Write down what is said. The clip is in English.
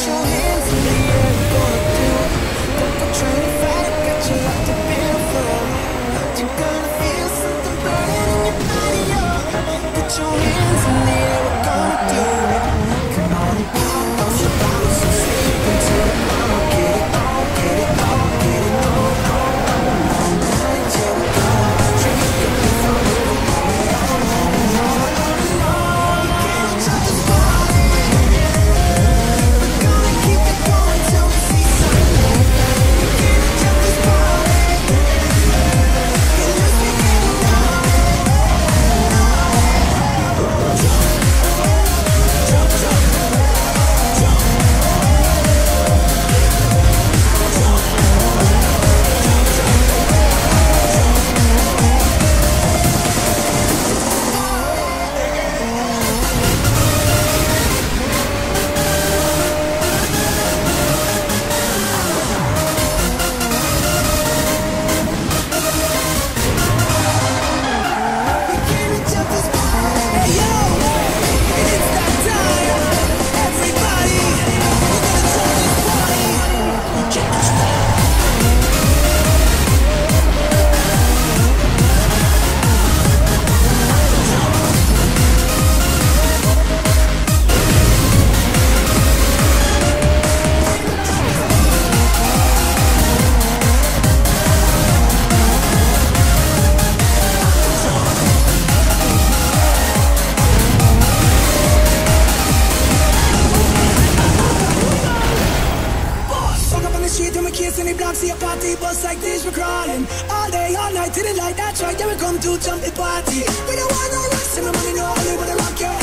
就一。case the block, see a party bus like this, we're crawling. All day, all night, till the light, that's right, yeah, we come to jump the party. We don't want no rest, and my money know I live with rock,